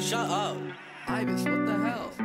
shut up. Ibis, what the hell?